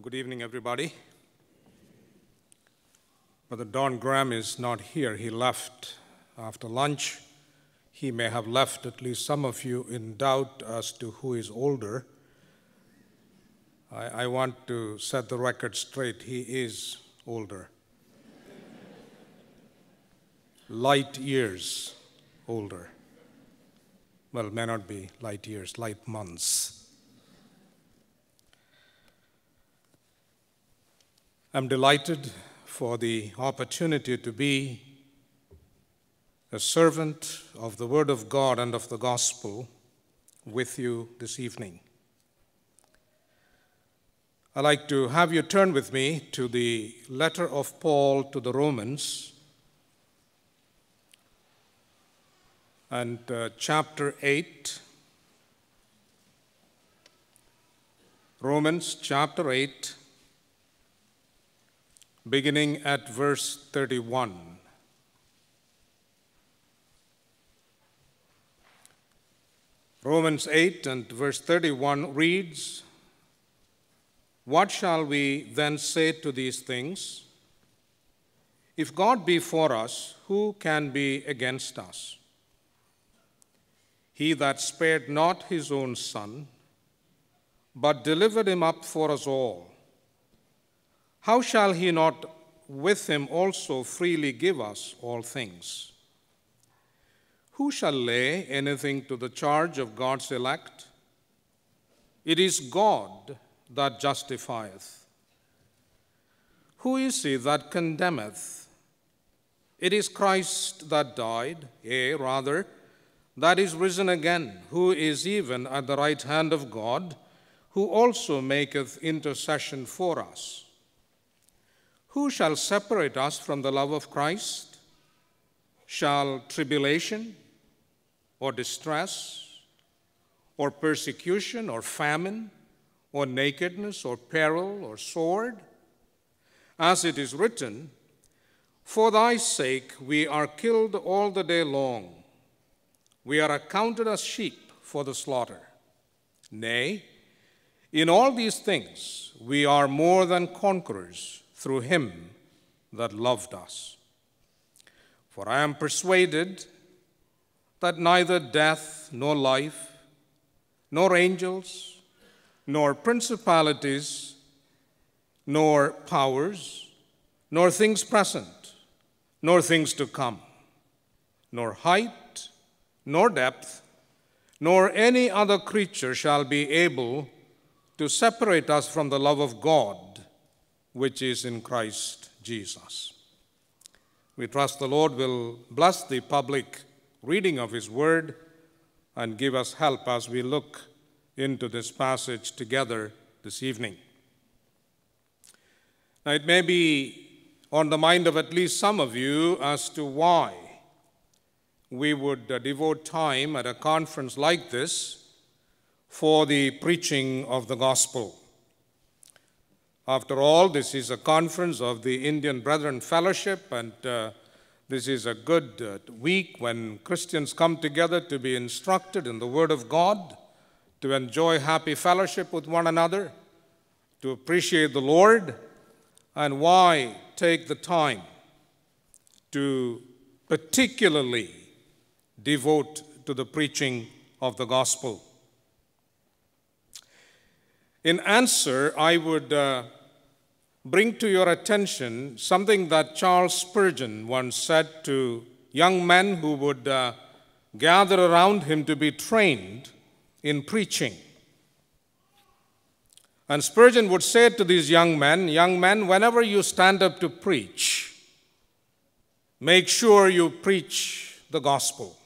Good evening, everybody. Brother Don Graham is not here. He left after lunch. He may have left at least some of you in doubt as to who is older. I, I want to set the record straight. He is older. light years older. Well, may not be light years, light months. I'm delighted for the opportunity to be a servant of the Word of God and of the gospel with you this evening. I'd like to have you turn with me to the letter of Paul to the Romans and uh, chapter 8. Romans chapter 8 beginning at verse 31. Romans 8 and verse 31 reads, What shall we then say to these things? If God be for us, who can be against us? He that spared not his own son, but delivered him up for us all how shall he not with him also freely give us all things? Who shall lay anything to the charge of God's elect? It is God that justifieth. Who is he that condemneth? It is Christ that died, yea, rather, that is risen again, who is even at the right hand of God, who also maketh intercession for us. Who shall separate us from the love of Christ? Shall tribulation or distress or persecution or famine or nakedness or peril or sword? As it is written, For thy sake we are killed all the day long. We are accounted as sheep for the slaughter. Nay, in all these things we are more than conquerors through him that loved us. For I am persuaded that neither death nor life, nor angels, nor principalities, nor powers, nor things present, nor things to come, nor height, nor depth, nor any other creature shall be able to separate us from the love of God which is in Christ Jesus. We trust the Lord will bless the public reading of His Word and give us help as we look into this passage together this evening. Now, it may be on the mind of at least some of you as to why we would uh, devote time at a conference like this for the preaching of the gospel. After all, this is a conference of the Indian Brethren Fellowship, and uh, this is a good uh, week when Christians come together to be instructed in the Word of God, to enjoy happy fellowship with one another, to appreciate the Lord, and why take the time to particularly devote to the preaching of the gospel. In answer, I would uh, bring to your attention something that Charles Spurgeon once said to young men who would uh, gather around him to be trained in preaching. And Spurgeon would say to these young men, Young men, whenever you stand up to preach, make sure you preach the gospel.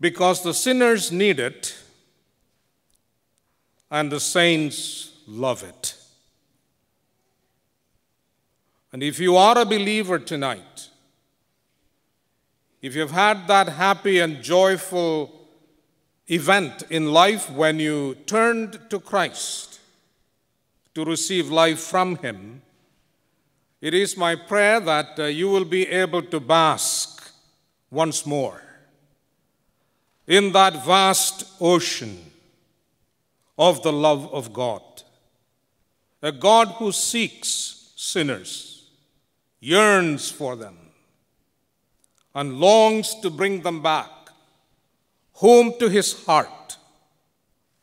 Because the sinners need it, and the saints love it. And if you are a believer tonight, if you've had that happy and joyful event in life when you turned to Christ to receive life from Him, it is my prayer that uh, you will be able to bask once more in that vast ocean of the love of God. A God who seeks sinners, yearns for them, and longs to bring them back home to his heart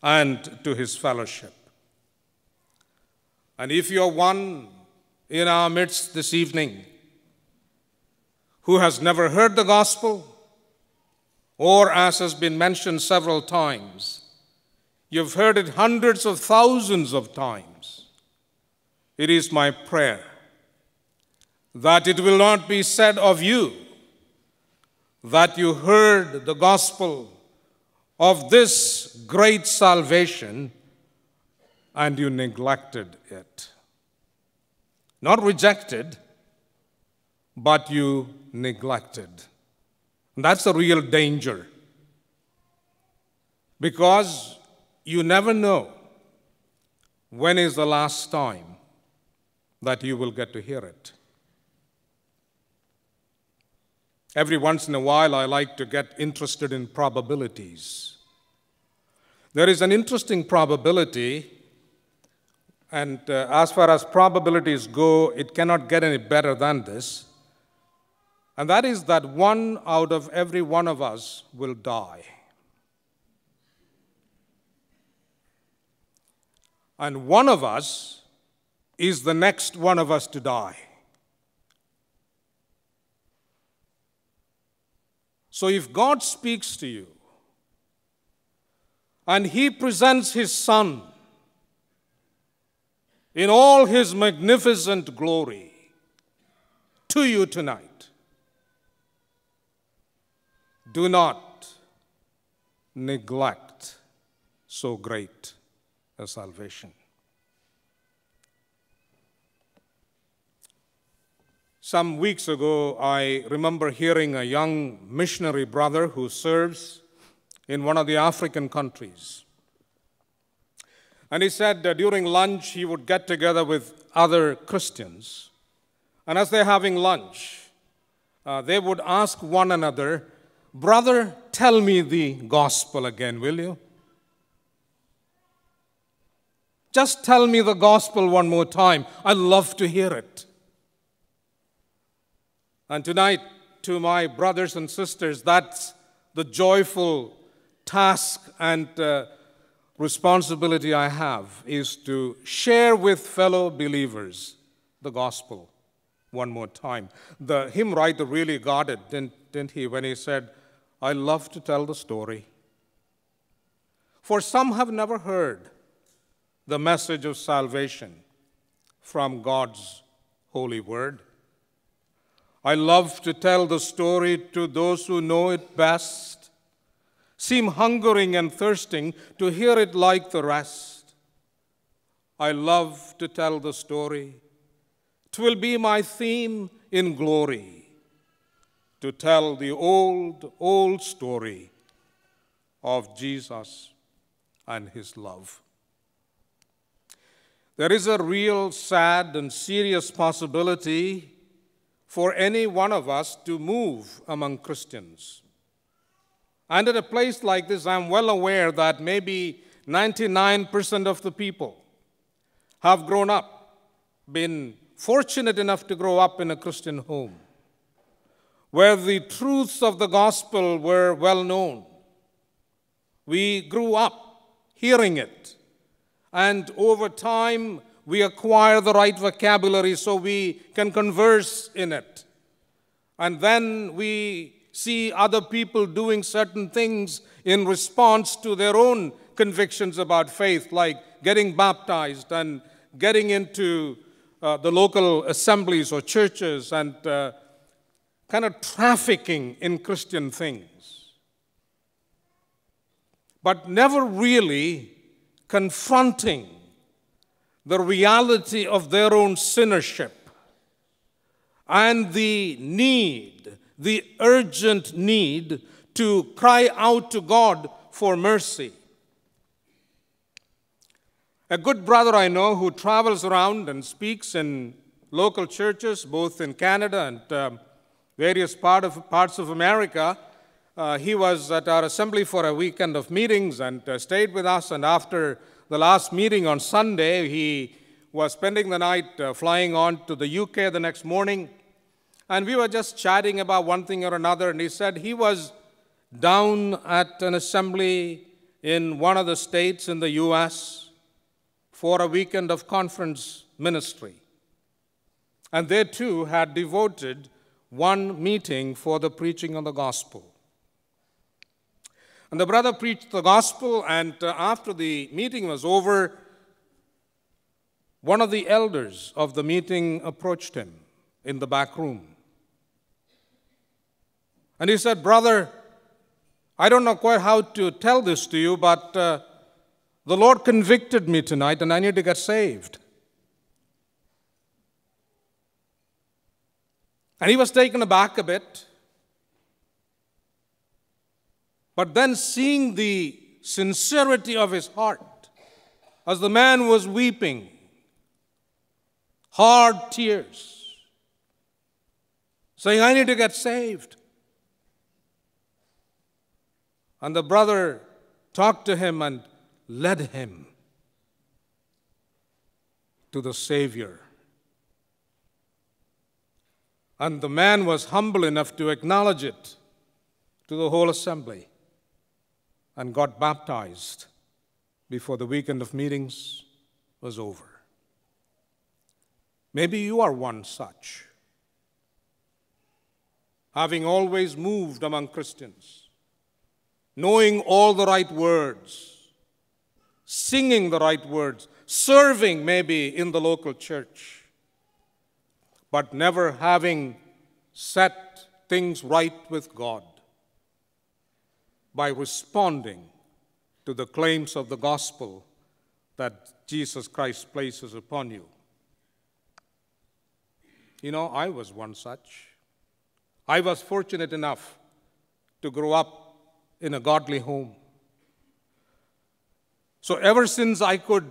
and to his fellowship. And if you're one in our midst this evening who has never heard the gospel, or as has been mentioned several times, you've heard it hundreds of thousands of times, it is my prayer that it will not be said of you that you heard the gospel of this great salvation and you neglected it. Not rejected, but you neglected. And that's the real danger. Because you never know when is the last time that you will get to hear it. Every once in a while, I like to get interested in probabilities. There is an interesting probability and uh, as far as probabilities go, it cannot get any better than this. And that is that one out of every one of us will die. And one of us is the next one of us to die. So if God speaks to you and He presents His Son, in all his magnificent glory to you tonight. Do not neglect so great a salvation. Some weeks ago, I remember hearing a young missionary brother who serves in one of the African countries and he said that during lunch he would get together with other Christians. And as they're having lunch, uh, they would ask one another, Brother, tell me the gospel again, will you? Just tell me the gospel one more time. I love to hear it. And tonight, to my brothers and sisters, that's the joyful task and uh, responsibility I have is to share with fellow believers the gospel one more time. The hymn writer really got it, didn't, didn't he, when he said, I love to tell the story. For some have never heard the message of salvation from God's holy word. I love to tell the story to those who know it best seem hungering and thirsting to hear it like the rest. I love to tell the story. Twill be my theme in glory to tell the old, old story of Jesus and his love. There is a real sad and serious possibility for any one of us to move among Christians and at a place like this, I'm well aware that maybe 99% of the people have grown up, been fortunate enough to grow up in a Christian home, where the truths of the gospel were well known. We grew up hearing it, and over time, we acquire the right vocabulary so we can converse in it. And then we see other people doing certain things in response to their own convictions about faith, like getting baptized and getting into uh, the local assemblies or churches and uh, kind of trafficking in Christian things. But never really confronting the reality of their own sinnership and the need the urgent need to cry out to God for mercy. A good brother I know who travels around and speaks in local churches, both in Canada and um, various part of, parts of America, uh, he was at our assembly for a weekend of meetings and uh, stayed with us. And after the last meeting on Sunday, he was spending the night uh, flying on to the UK the next morning. And we were just chatting about one thing or another. And he said he was down at an assembly in one of the states in the US for a weekend of conference ministry. And they too had devoted one meeting for the preaching of the gospel. And the brother preached the gospel, and uh, after the meeting was over, one of the elders of the meeting approached him in the back room. And he said, Brother, I don't know quite how to tell this to you, but uh, the Lord convicted me tonight and I need to get saved. And he was taken aback a bit. But then, seeing the sincerity of his heart, as the man was weeping, hard tears, saying, I need to get saved. And the brother talked to him and led him to the Savior. And the man was humble enough to acknowledge it to the whole assembly and got baptized before the weekend of meetings was over. Maybe you are one such, having always moved among Christians, knowing all the right words, singing the right words, serving maybe in the local church but never having set things right with God by responding to the claims of the gospel that Jesus Christ places upon you. You know, I was one such. I was fortunate enough to grow up in a godly home. So, ever since I could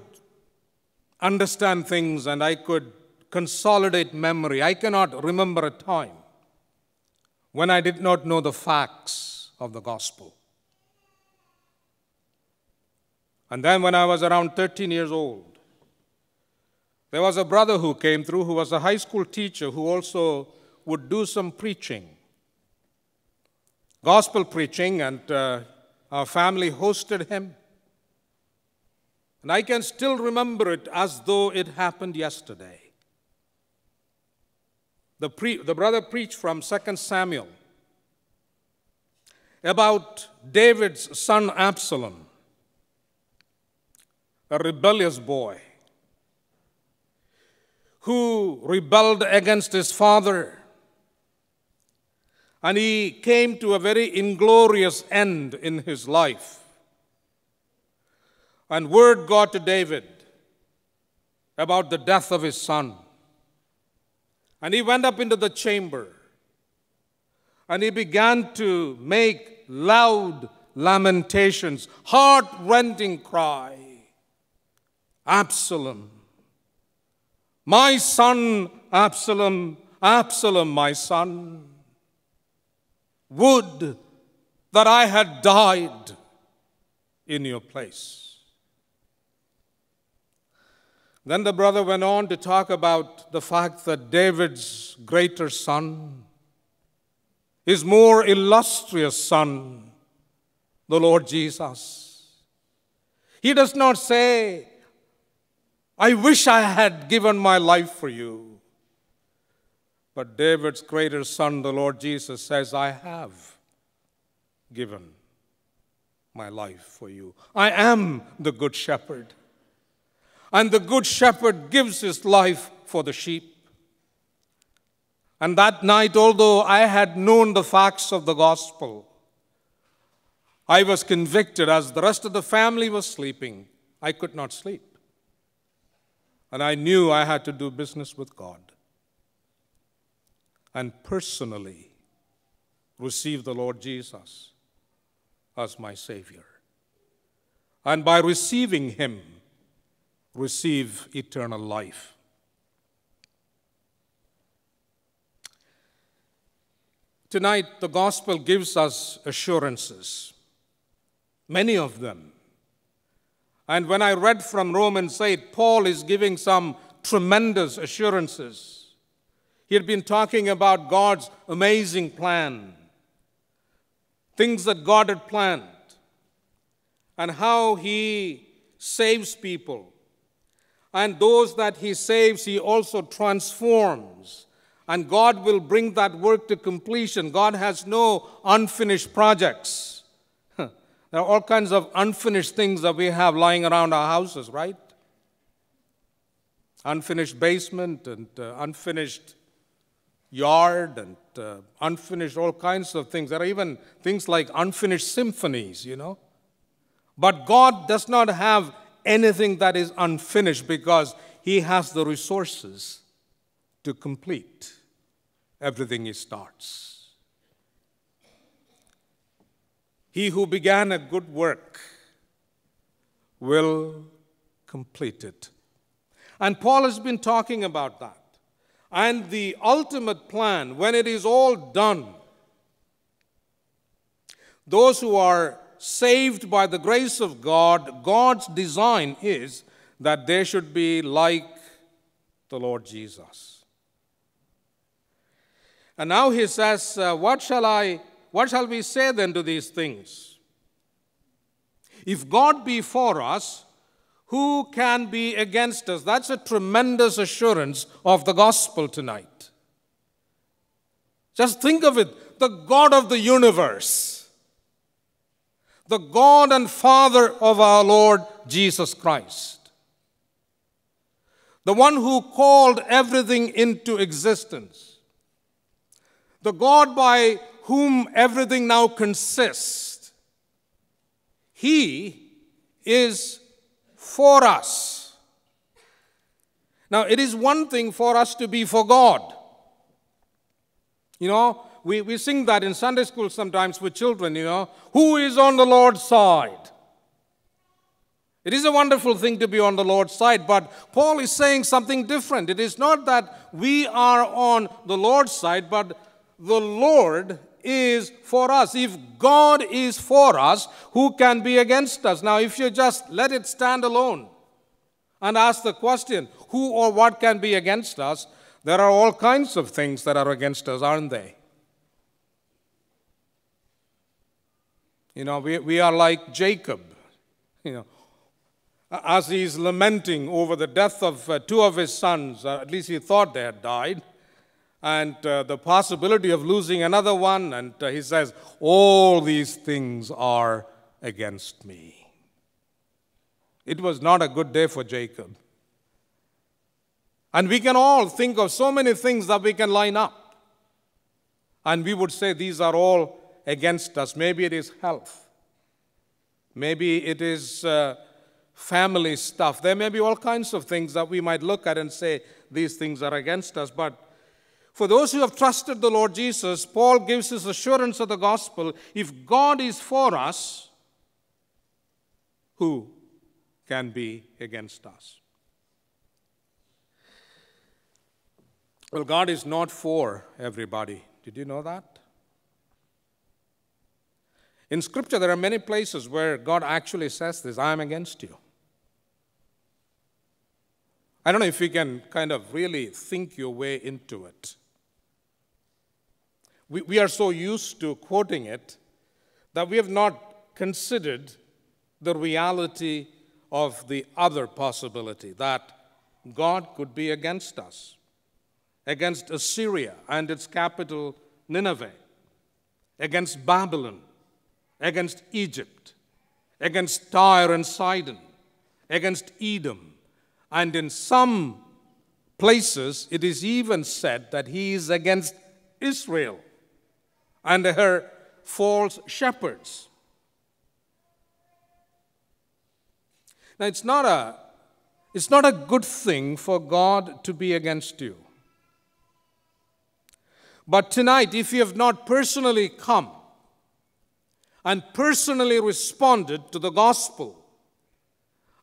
understand things and I could consolidate memory. I cannot remember a time when I did not know the facts of the gospel. And then, when I was around 13 years old, there was a brother who came through who was a high school teacher who also would do some preaching, gospel preaching, and uh, our family hosted him. And I can still remember it as though it happened yesterday. The, pre- the brother preached from 2 Samuel about David's son Absalom, a rebellious boy who rebelled against his father. And he came to a very inglorious end in his life. And word got to David about the death of his son. And he went up into the chamber and he began to make loud lamentations, heart rending cry Absalom, my son, Absalom, Absalom, my son, would that I had died in your place. Then the brother went on to talk about the fact that David's greater son, his more illustrious son, the Lord Jesus, he does not say, I wish I had given my life for you. But David's greater son, the Lord Jesus, says, I have given my life for you. I am the good shepherd and the good shepherd gives his life for the sheep. And that night, although I had known the facts of the gospel, I was convicted as the rest of the family was sleeping. I could not sleep. And I knew I had to do business with God and personally receive the Lord Jesus as my Savior. And by receiving Him, receive eternal life. Tonight, the gospel gives us assurances, many of them. And when I read from Romans 8, Paul is giving some tremendous assurances. He had been talking about God's amazing plan, things that God had planned, and how He saves people. And those that He saves, He also transforms. And God will bring that work to completion. God has no unfinished projects. There are all kinds of unfinished things that we have lying around our houses, right? Unfinished basement and uh, unfinished yard and uh, unfinished all kinds of things. There are even things like unfinished symphonies, you know. But God does not have anything that is unfinished because He has the resources to complete everything He starts. He who began a good work will complete it. And Paul has been talking about that. And the ultimate plan, when it is all done, those who are saved by the grace of God, God's design is that they should be like the Lord Jesus. And now he says, uh, What shall I what shall we say then to these things? If God be for us, who can be against us? That's a tremendous assurance of the gospel tonight. Just think of it the God of the universe, the God and Father of our Lord Jesus Christ, the one who called everything into existence, the God by whom everything now consists, he is for us. Now, it is one thing for us to be for God. You know, we, we sing that in Sunday school sometimes with children, you know, who is on the Lord's side? It is a wonderful thing to be on the Lord's side, but Paul is saying something different. It is not that we are on the Lord's side, but the Lord is for us. If God is for us, who can be against us? Now, if you just let it stand alone and ask the question, who or what can be against us? There are all kinds of things that are against us, aren't they? You know, we, we are like Jacob, you know, as he's lamenting over the death of uh, two of his sons, uh, at least he thought they had died and uh, the possibility of losing another one. And uh, he says, All these things are against me. It was not a good day for Jacob. And we can all think of so many things that we can line up. And we would say these are all against us. Maybe it is health. Maybe it is uh, family stuff. There may be all kinds of things that we might look at and say these things are against us. But for those who have trusted the Lord Jesus, Paul gives his assurance of the gospel if God is for us, who can be against us? Well, God is not for everybody. Did you know that? In Scripture, there are many places where God actually says this I am against you. I don't know if you can kind of really think your way into it. We, we are so used to quoting it that we have not considered the reality of the other possibility that God could be against us, against Assyria and its capital, Nineveh, against Babylon, against Egypt, against Tyre and Sidon, against Edom. And in some places, it is even said that he is against Israel and her false shepherds. Now, it's not a, it's not a good thing for God to be against you. But tonight, if you have not personally come and personally responded to the gospel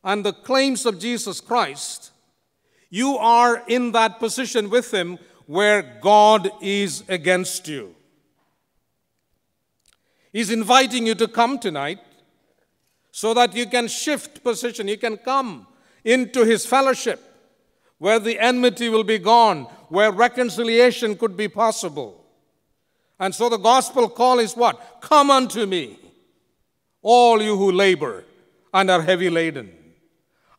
and the claims of Jesus Christ, you are in that position with Him where God is against you. He's inviting you to come tonight so that you can shift position, you can come into his fellowship where the enmity will be gone, where reconciliation could be possible. And so the gospel call is what? Come unto me, all you who labor and are heavy laden,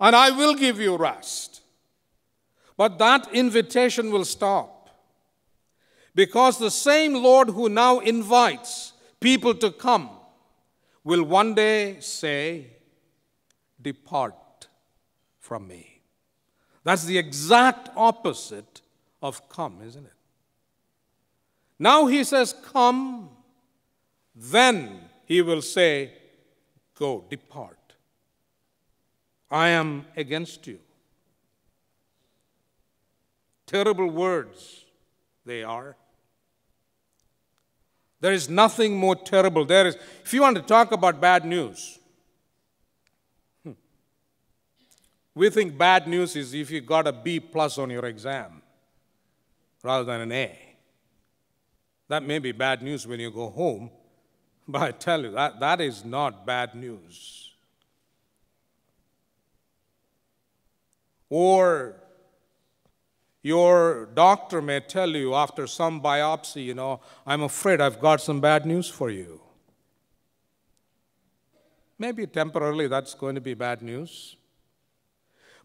and I will give you rest. But that invitation will stop because the same Lord who now invites people to come will one day say, Depart from me. That's the exact opposite of come, isn't it? Now he says, Come, then he will say, Go, depart. I am against you. Terrible words they are. There is nothing more terrible. There is, if you want to talk about bad news, hmm, we think bad news is if you got a B plus on your exam rather than an A. That may be bad news when you go home, but I tell you, that, that is not bad news. Or your doctor may tell you after some biopsy, you know, I'm afraid I've got some bad news for you. Maybe temporarily that's going to be bad news.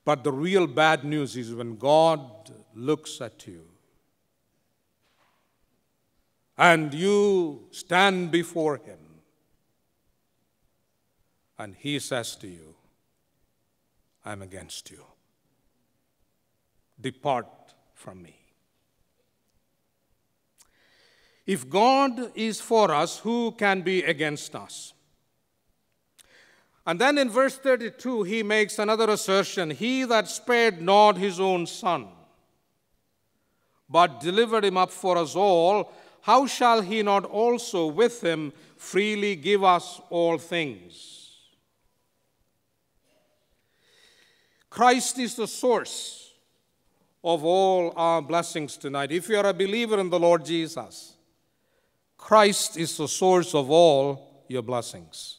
But the real bad news is when God looks at you and you stand before Him and He says to you, I'm against you. Depart from me. If God is for us, who can be against us? And then in verse 32, he makes another assertion He that spared not his own son, but delivered him up for us all, how shall he not also with him freely give us all things? Christ is the source of all our blessings tonight. If you are a believer in the Lord Jesus, Christ is the source of all your blessings.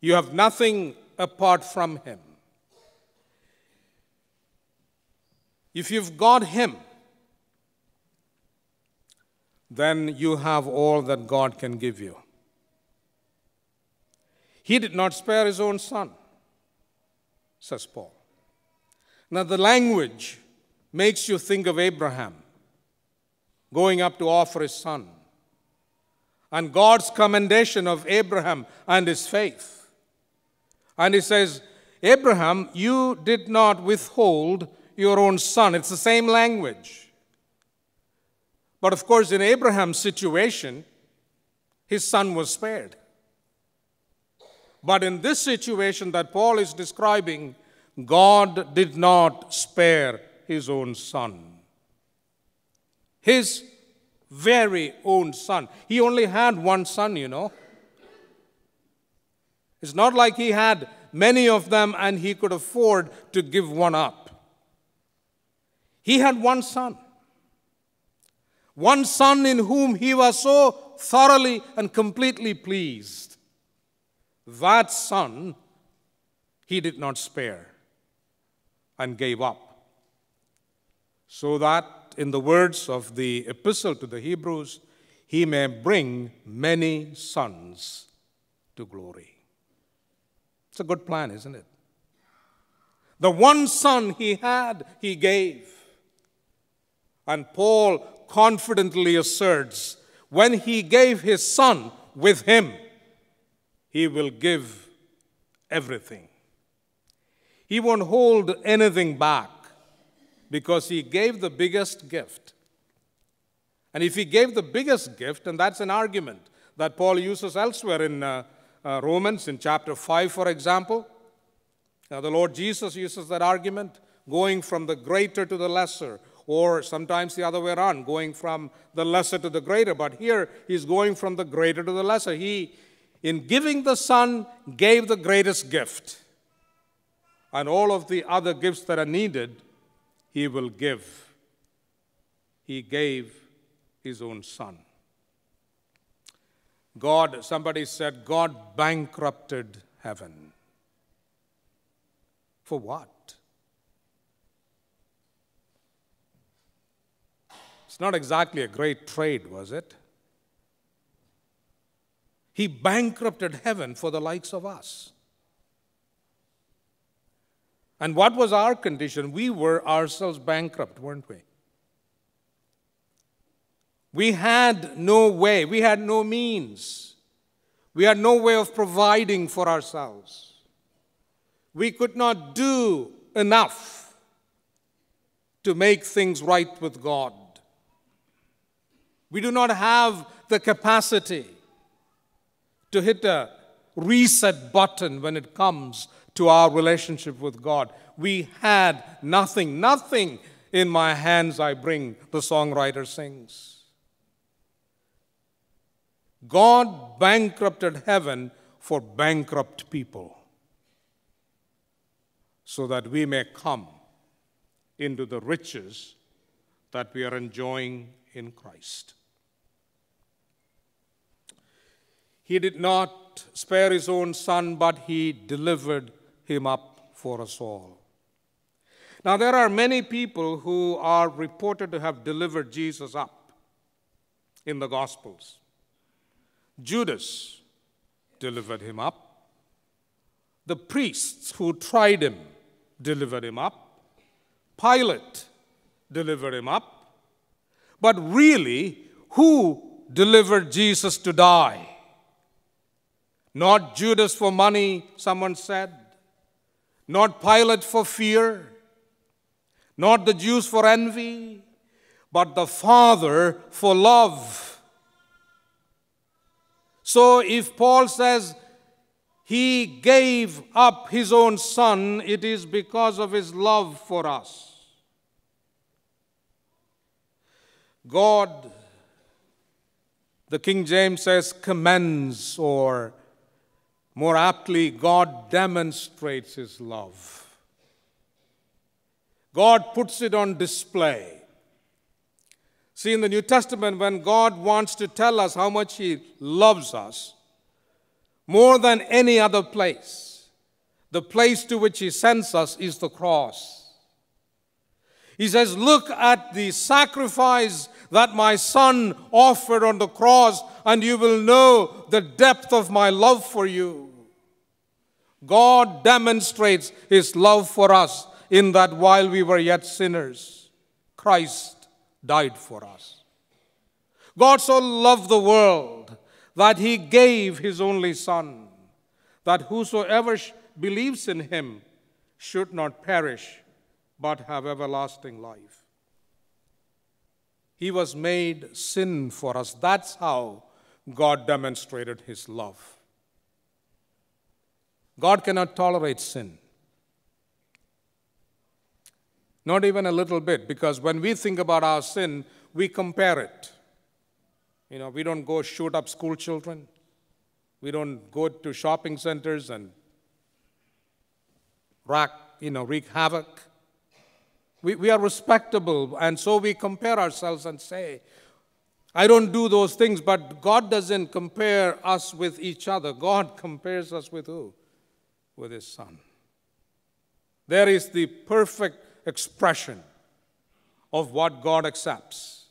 You have nothing apart from Him. If you've got Him, then you have all that God can give you. He did not spare His own Son, says Paul. Now, the language makes you think of Abraham going up to offer his son and God's commendation of Abraham and his faith. And he says, Abraham, you did not withhold your own son. It's the same language. But of course, in Abraham's situation, his son was spared. But in this situation that Paul is describing, God did not spare his own son. His very own son. He only had one son, you know. It's not like he had many of them and he could afford to give one up. He had one son. One son in whom he was so thoroughly and completely pleased. That son he did not spare and gave up. So that, in the words of the epistle to the Hebrews, he may bring many sons to glory. It's a good plan, isn't it? The one son he had, he gave. And Paul confidently asserts when he gave his son with him, he will give everything. He won't hold anything back because he gave the biggest gift. And if he gave the biggest gift, and that's an argument that Paul uses elsewhere in uh, uh, Romans, in chapter 5, for example. Now, the Lord Jesus uses that argument, going from the greater to the lesser, or sometimes the other way around, going from the lesser to the greater. But here, he's going from the greater to the lesser. He, in giving the Son, gave the greatest gift and all of the other gifts that are needed, He will give. He gave His own Son. God, somebody said, God bankrupted heaven. For what? It's not exactly a great trade, was it? He bankrupted heaven for the likes of us. And what was our condition? We were ourselves bankrupt, weren't we? We had no way, we had no means, we had no way of providing for ourselves. We could not do enough to make things right with God. We do not have the capacity to hit a reset button when it comes to our relationship with God. We had nothing, nothing in my hands I bring, the songwriter sings. God bankrupted heaven for bankrupt people so that we may come into the riches that we are enjoying in Christ. He did not spare his own son, but he delivered him up for us all. Now, there are many people who are reported to have delivered Jesus up in the Gospels. Judas delivered him up. The priests who tried him delivered him up. Pilate delivered him up. But really, who delivered Jesus to die? Not Judas for money, someone said. Not Pilate for fear. Not the Jews for envy. But the Father for love. So if Paul says he gave up his own son, it is because of his love for us. God, the King James says, commends or more aptly, God demonstrates his love. God puts it on display. See, in the New Testament, when God wants to tell us how much he loves us, more than any other place, the place to which he sends us is the cross. He says, Look at the sacrifice that my son offered on the cross, and you will know the depth of my love for you. God demonstrates his love for us in that while we were yet sinners, Christ died for us. God so loved the world that he gave his only Son, that whosoever believes in him should not perish, but have everlasting life. He was made sin for us. That's how God demonstrated his love. God cannot tolerate sin. Not even a little bit, because when we think about our sin, we compare it. You know, we don't go shoot up school children. We don't go to shopping centers and rack, you know, wreak havoc. We, we are respectable, and so we compare ourselves and say, I don't do those things, but God doesn't compare us with each other. God compares us with who? With his son. There is the perfect expression of what God accepts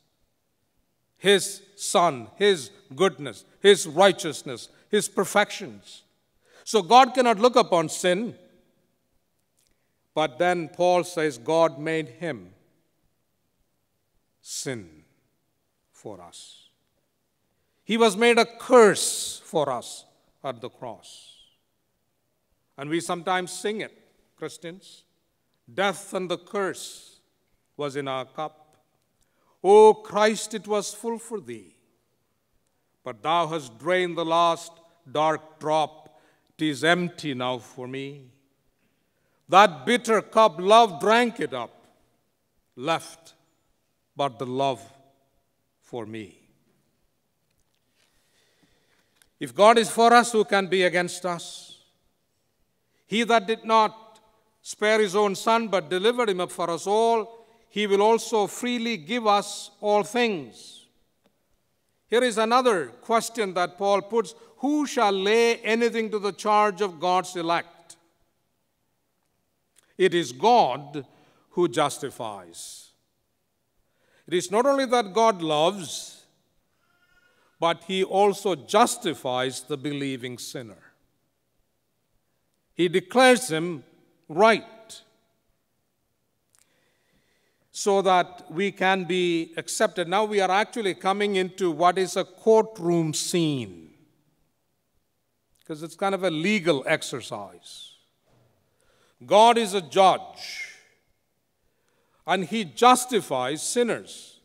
His Son, His goodness, His righteousness, His perfections. So God cannot look upon sin. But then Paul says God made Him sin for us. He was made a curse for us at the cross. And we sometimes sing it, Christians. Death and the curse was in our cup. O Christ, it was full for thee. But thou hast drained the last dark drop. Tis empty now for me. That bitter cup, love drank it up, left but the love for me. If God is for us, who can be against us? He that did not spare his own son, but delivered him up for us all, he will also freely give us all things. Here is another question that Paul puts who shall lay anything to the charge of God's elect? It is God who justifies. It is not only that God loves, but he also justifies the believing sinner. He declares him right so that we can be accepted. Now we are actually coming into what is a courtroom scene because it's kind of a legal exercise. God is a judge and he justifies sinners.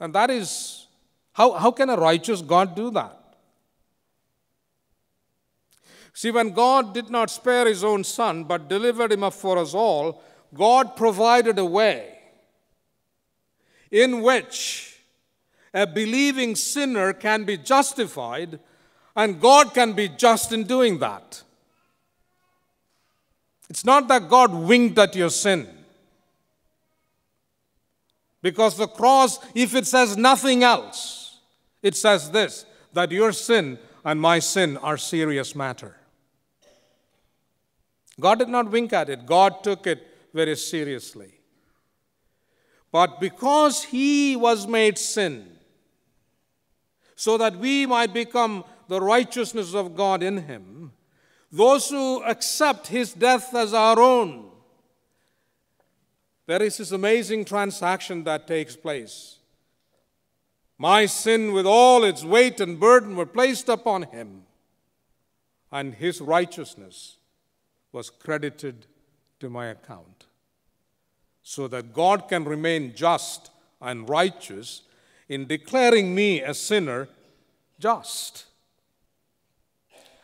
And that is how, how can a righteous God do that? See, when God did not spare his own son but delivered him up for us all, God provided a way in which a believing sinner can be justified, and God can be just in doing that. It's not that God winked at your sin. Because the cross, if it says nothing else, it says this that your sin and my sin are serious matter. God did not wink at it, God took it very seriously. But because he was made sin, so that we might become the righteousness of God in him, those who accept his death as our own, there is this amazing transaction that takes place. My sin, with all its weight and burden, were placed upon him, and his righteousness was credited to my account. So that God can remain just and righteous in declaring me a sinner just.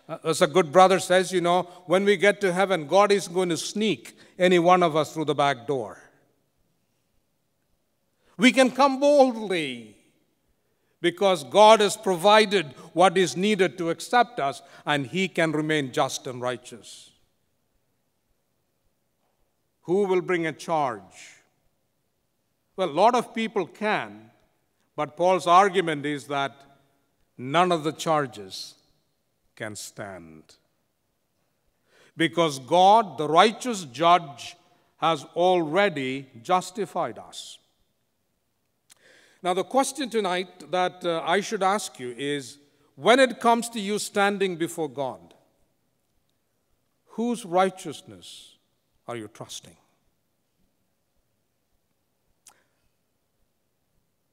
Uh, as a good brother says, you know, when we get to heaven, God is going to sneak any one of us through the back door. We can come boldly because God has provided what is needed to accept us, and He can remain just and righteous. Who will bring a charge? Well, a lot of people can, but Paul's argument is that none of the charges can stand. Because God, the righteous judge, has already justified us. Now, the question tonight that uh, I should ask you is when it comes to you standing before God, whose righteousness are you trusting?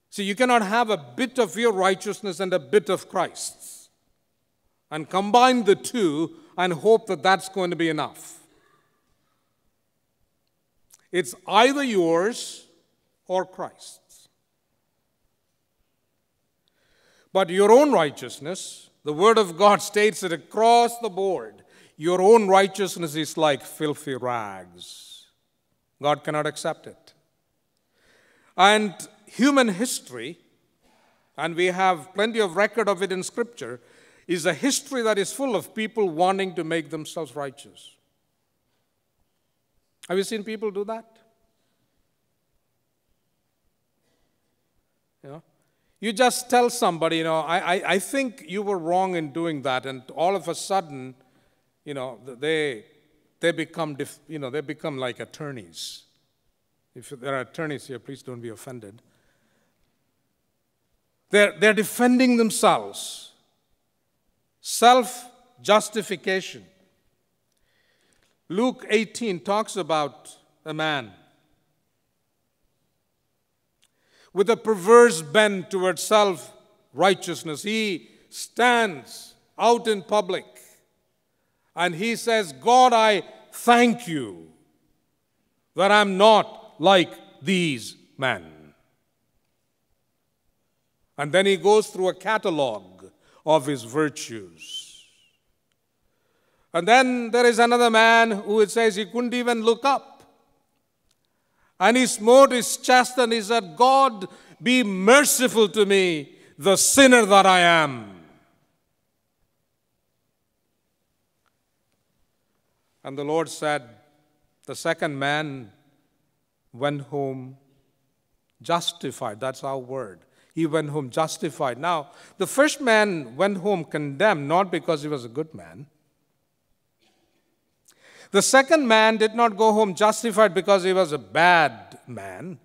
See, you cannot have a bit of your righteousness and a bit of Christ's and combine the two and hope that that's going to be enough. It's either yours or Christ's. But your own righteousness, the Word of God states it across the board your own righteousness is like filthy rags. God cannot accept it. And human history, and we have plenty of record of it in Scripture, is a history that is full of people wanting to make themselves righteous. Have you seen people do that? You know, you just tell somebody, you know, I, I, I think you were wrong in doing that, and all of a sudden, you know, they, they become, you know, they become like attorneys. If there are attorneys here, please don't be offended. They're, they're defending themselves. Self justification. Luke 18 talks about a man with a perverse bent towards self righteousness. He stands out in public and he says, God, I thank you that I'm not like these men. And then he goes through a catalog of his virtues. And then there is another man who it says he couldn't even look up. And he smote his chest and he said, God, be merciful to me, the sinner that I am. And the Lord said, The second man went home justified. That's our word. he went home justified. Now, the first man went home condemned, not because he was a good man. The second man did not go home justified because he was a bad man.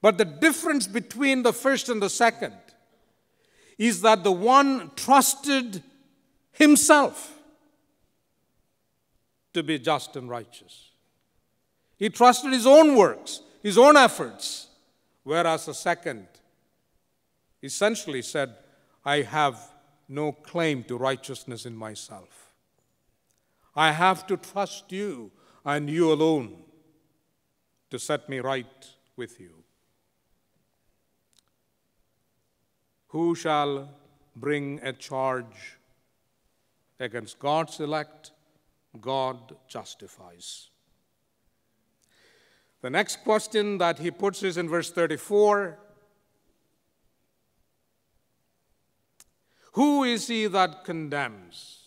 But the difference between the first and the second is that the one trusted himself to be just and righteous. He trusted his own works, his own efforts. Whereas the second essentially said, I have no claim to righteousness in myself. I have to trust you and you alone to set me right with you. Who shall bring a charge against God's elect? God justifies. The next question that he puts is in verse 34 Who is he that condemns?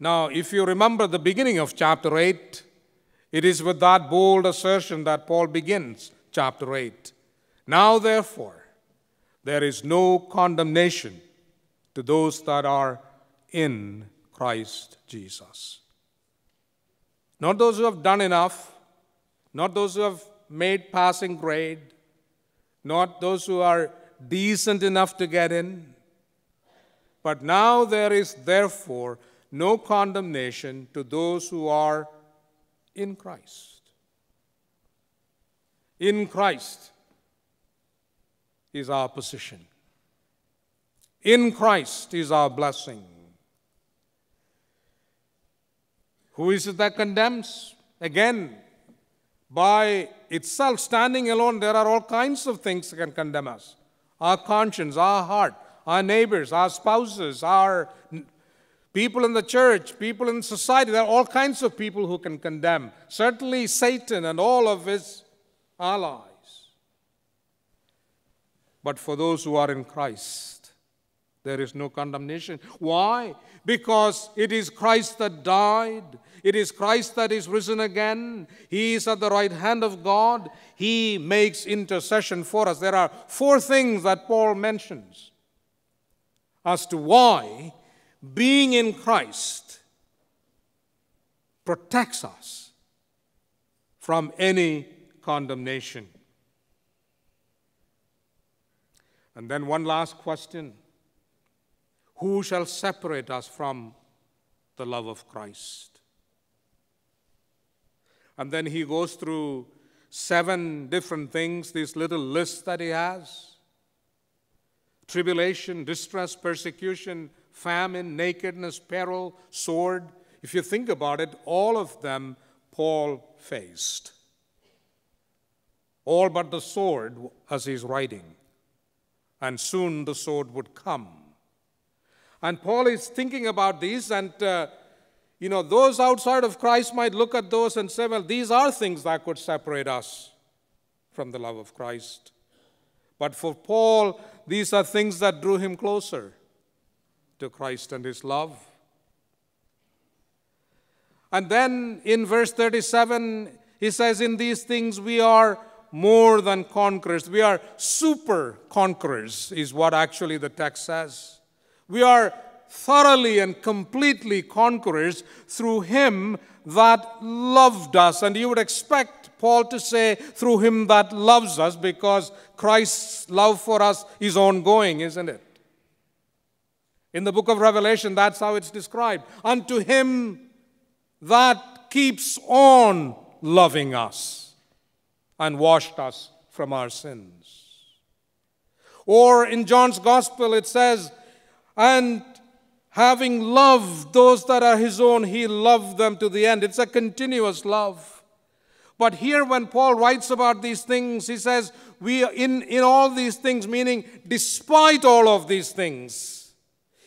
Now, if you remember the beginning of chapter 8, it is with that bold assertion that Paul begins chapter 8. Now, therefore, there is no condemnation to those that are in Christ Jesus. Not those who have done enough, not those who have made passing grade, not those who are decent enough to get in. But now there is therefore no condemnation to those who are in Christ. In Christ is our position. In Christ is our blessing. Who is it that condemns? Again, by itself, standing alone, there are all kinds of things that can condemn us our conscience, our heart, our neighbors, our spouses, our people in the church, people in society. There are all kinds of people who can condemn. Certainly, Satan and all of his allies. But for those who are in Christ, there is no condemnation. Why? Because it is Christ that died. It is Christ that is risen again. He is at the right hand of God. He makes intercession for us. There are four things that Paul mentions as to why being in Christ protects us from any condemnation. And then one last question Who shall separate us from the love of Christ? And then he goes through seven different things, this little list that he has tribulation, distress, persecution, famine, nakedness, peril, sword. If you think about it, all of them Paul faced. All but the sword as he's writing and soon the sword would come. And Paul is thinking about these, and uh, you know, those outside of Christ might look at those and say, well, these are things that could separate us from the love of Christ. But for Paul, these are things that drew him closer to Christ and his love. And then in verse 37, he says, In these things we are more than conquerors. We are super conquerors, is what actually the text says. We are thoroughly and completely conquerors through Him that loved us. And you would expect Paul to say, through Him that loves us, because Christ's love for us is ongoing, isn't it? In the book of Revelation, that's how it's described. Unto Him that keeps on loving us and washed us from our sins. Or in John's Gospel, it says, And having loved those that are his own, he loved them to the end. It's a continuous love. But here, when Paul writes about these things, he says, We are in, in all these things, meaning despite all of these things,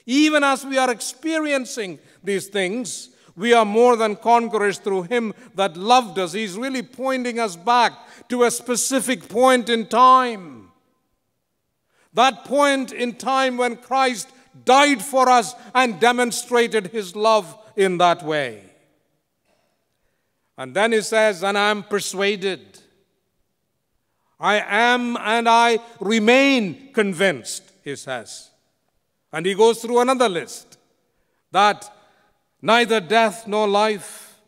even as we are experiencing these things, we are more than conquerors through him that loved us. He's really pointing us back to a specific point in time. That point in time when Christ died for us and demonstrated his love in that way. And then he says, And I'm persuaded, I am and I remain convinced, he says. And he goes through another list that neither death nor life,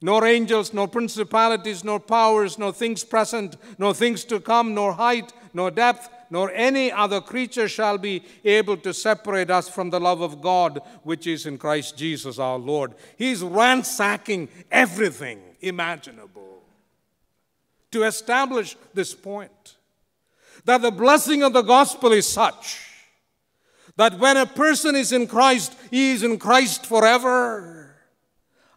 nor angels, nor principalities, nor powers, nor things present, nor things to come, nor height, nor depth, nor any other creature shall be able to separate us from the love of God which is in Christ Jesus our Lord. He's ransacking everything imaginable to establish this point that the blessing of the gospel is such that when a person is in Christ, he is in Christ forever.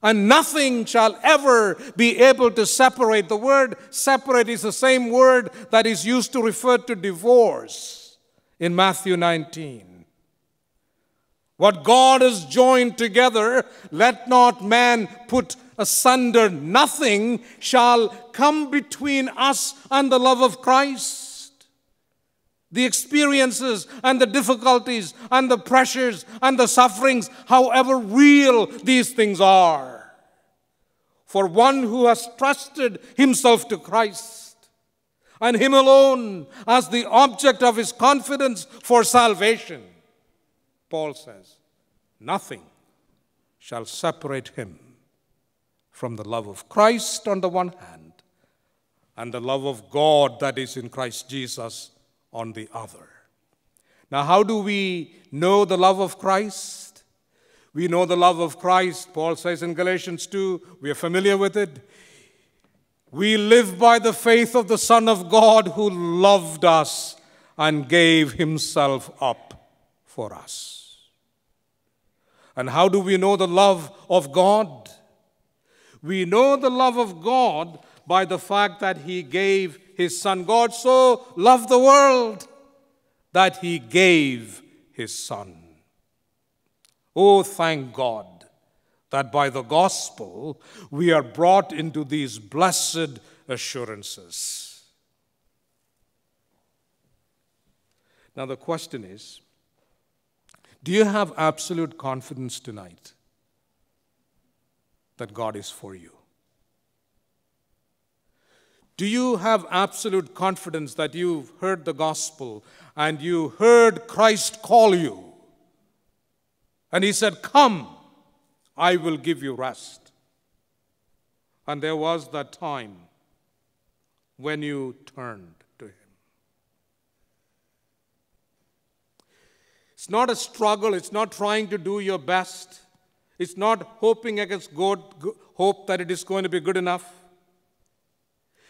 And nothing shall ever be able to separate. The word separate is the same word that is used to refer to divorce in Matthew 19. What God has joined together, let not man put asunder. Nothing shall come between us and the love of Christ the experiences and the difficulties and the pressures and the sufferings, however real these things are. For one who has trusted himself to Christ and Him alone as the object of his confidence for salvation, Paul says, nothing shall separate him from the love of Christ on the one hand and the love of God that is in Christ Jesus on the other. Now, how do we know the love of Christ? We know the love of Christ, Paul says in Galatians 2. We are familiar with it. We live by the faith of the Son of God who loved us and gave himself up for us. And how do we know the love of God? We know the love of God by the fact that he gave his son. God so loved the world that he gave his son. Oh, thank God that by the gospel we are brought into these blessed assurances. Now, the question is do you have absolute confidence tonight that God is for you? Do you have absolute confidence that you've heard the gospel and you heard Christ call you? And he said, Come, I will give you rest. And there was that time when you turned to him. It's not a struggle, it's not trying to do your best, it's not hoping against God, hope that it is going to be good enough.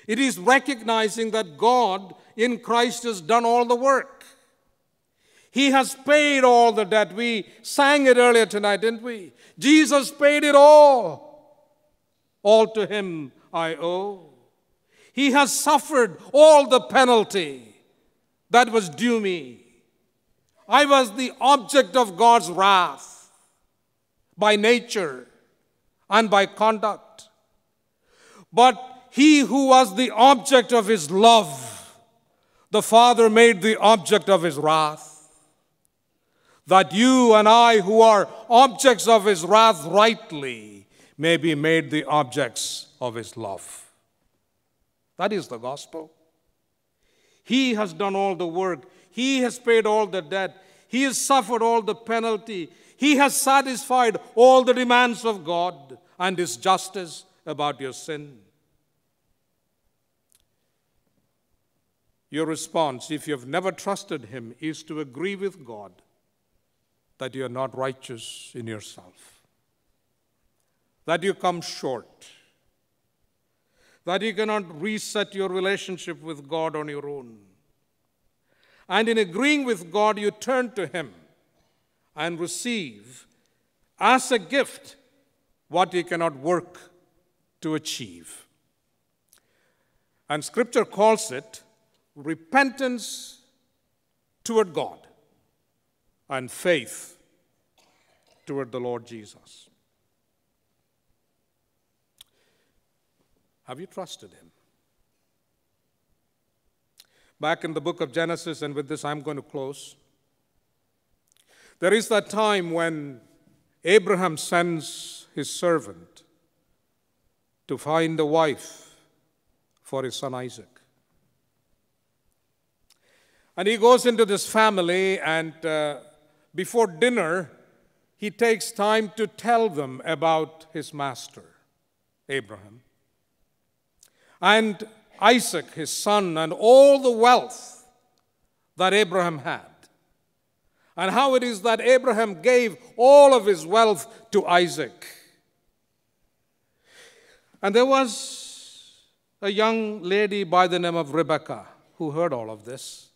It is recognizing that God in Christ has done all the work. He has paid all the debt. We sang it earlier tonight, didn't we? Jesus paid it all. All to Him I owe. He has suffered all the penalty that was due me. I was the object of God's wrath by nature and by conduct. But he who was the object of his love, the Father made the object of his wrath. That you and I, who are objects of his wrath rightly, may be made the objects of his love. That is the gospel. He has done all the work, he has paid all the debt, he has suffered all the penalty, he has satisfied all the demands of God and his justice about your sin. Your response, if you have never trusted Him, is to agree with God that you are not righteous in yourself, that you come short, that you cannot reset your relationship with God on your own. And in agreeing with God, you turn to Him and receive as a gift what you cannot work to achieve. And Scripture calls it repentance toward God and faith toward the Lord Jesus. Have you trusted Him? Back in the book of Genesis, and with this I'm going to close. There is that time when Abraham sends his servant to find a wife for his son Isaac. And he goes into this family, and uh, before dinner, he takes time to tell them about his master, Abraham. And Isaac, his son, and all the wealth that Abraham had. And how it is that Abraham gave all of his wealth to Isaac. And there was a young lady by the name of Rebecca who heard all of this.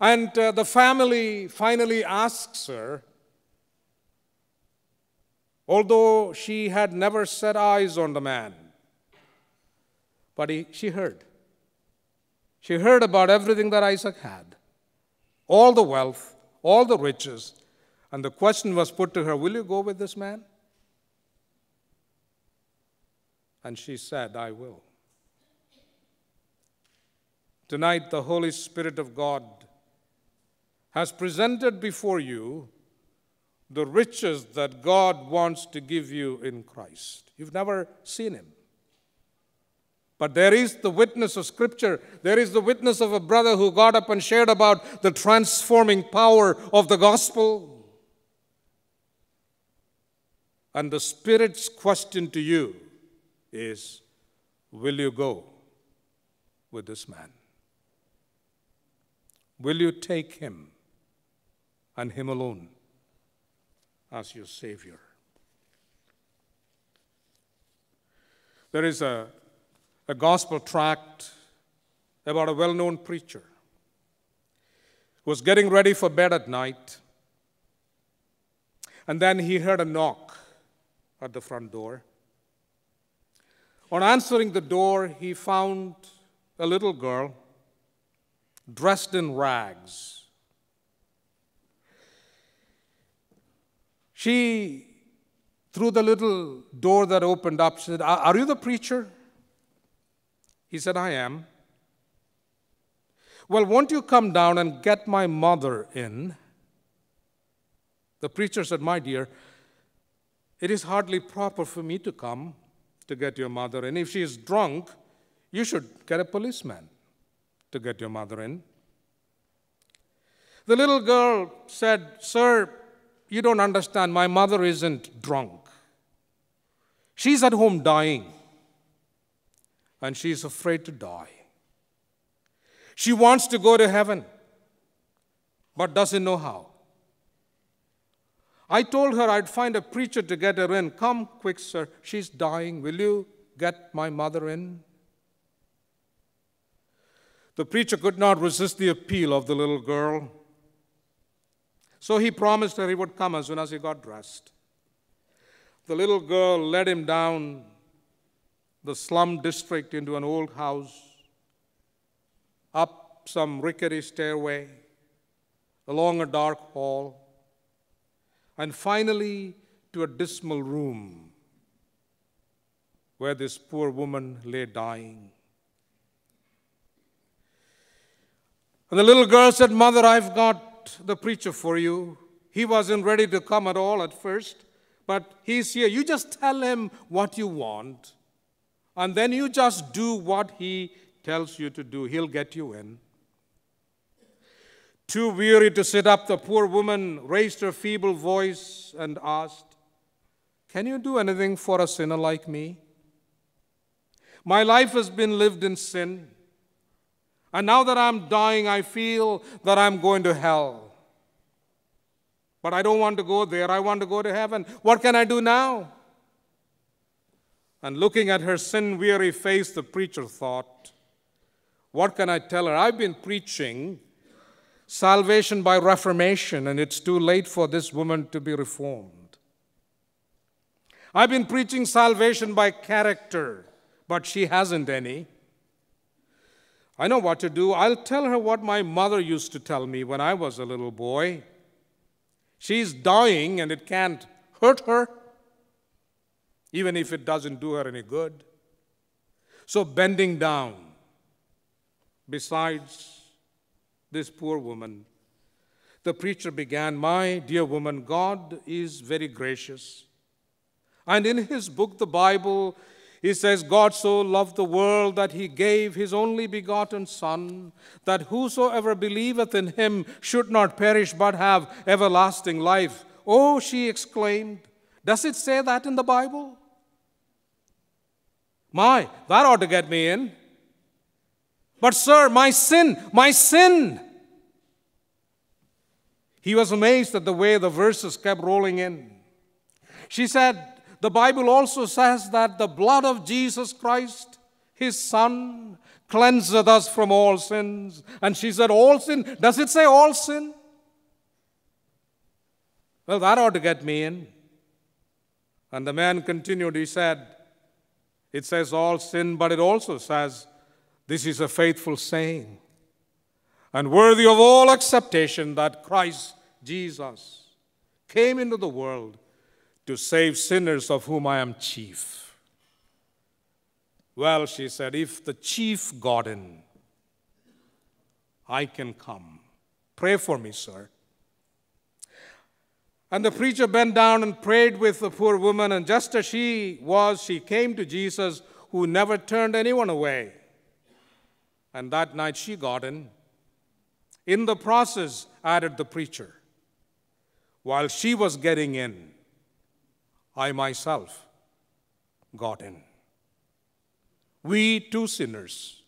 And uh, the family finally asks her, although she had never set eyes on the man, but he, she heard. She heard about everything that Isaac had all the wealth, all the riches. And the question was put to her Will you go with this man? And she said, I will. Tonight, the Holy Spirit of God has presented before you the riches that God wants to give you in Christ. You've never seen him. But there is the witness of Scripture. There is the witness of a brother who got up and shared about the transforming power of the gospel. And the Spirit's question to you is Will you go with this man? Will you take him and him alone as your Savior? There is a a gospel tract about a well known preacher who was getting ready for bed at night. And then he heard a knock at the front door. On answering the door, he found a little girl dressed in rags. She, through the little door that opened up, said, Are you the preacher? He said, I am. Well, won't you come down and get my mother in? The preacher said, My dear, it is hardly proper for me to come to get your mother in. If she is drunk, you should get a policeman to get your mother in. The little girl said, Sir, you don't understand. My mother isn't drunk. She's at home dying and she is afraid to die. She wants to go to heaven, but doesn't know how. I told her I'd find a preacher to get her in. Come quick, sir. She's dying. Will you get my mother in? The preacher could not resist the appeal of the little girl. So he promised her he would come as soon as he got dressed. The little girl led him down the slum district into an old house, up some rickety stairway, along a dark hall, and finally to a dismal room where this poor woman lay dying. And the little girl said, Mother, I've got the preacher for you. He wasn't ready to come at all at first, but he's here. You just tell him what you want and then you just do what he tells you to do. He'll get you in. Too weary to sit up, the poor woman raised her feeble voice and asked, Can you do anything for a sinner like me? My life has been lived in sin. And now that I'm dying, I feel that I'm going to hell. But I don't want to go there. I want to go to heaven. What can I do now? And looking at her sin weary face, the preacher thought, What can I tell her? I've been preaching salvation by reformation, and it's too late for this woman to be reformed. I've been preaching salvation by character, but she hasn't any. I know what to do. I'll tell her what my mother used to tell me when I was a little boy. She's dying and it can't hurt her even if it doesn't do her any good. So, bending down besides this poor woman, the preacher began, My dear woman, God is very gracious. And in his book, the Bible, He says, God so loved the world that he gave his only begotten Son, that whosoever believeth in him should not perish but have everlasting life. Oh, she exclaimed, Does it say that in the Bible? My, that ought to get me in. But, sir, my sin, my sin. He was amazed at the way the verses kept rolling in. She said, the Bible also says that the blood of Jesus Christ, his Son, cleanseth us from all sins. And she said, All sin. Does it say all sin? Well, that ought to get me in. And the man continued, he said, It says all sin, but it also says, This is a faithful saying and worthy of all acceptation that Christ Jesus came into the world to save sinners of whom I am chief. Well, she said, if the chief got in, I can come. Pray for me, sir. And the preacher bent down and prayed with the poor woman, and just as she was, she came to Jesus, who never turned anyone away. And that night she got in. In the process, added the preacher, while she was getting in, I myself got in. We two sinners,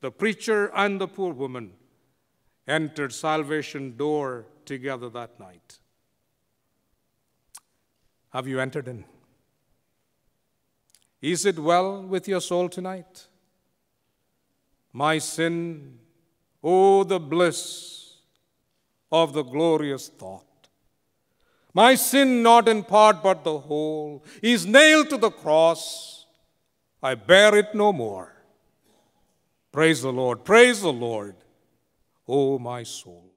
the preacher and the poor woman, entered salvation door together that night. Have you entered in? Is it well with your soul tonight? My sin, oh, the bliss of the glorious thought. My sin, not in part but the whole, is nailed to the cross. I bear it no more. Praise the Lord. Praise the Lord, O my soul.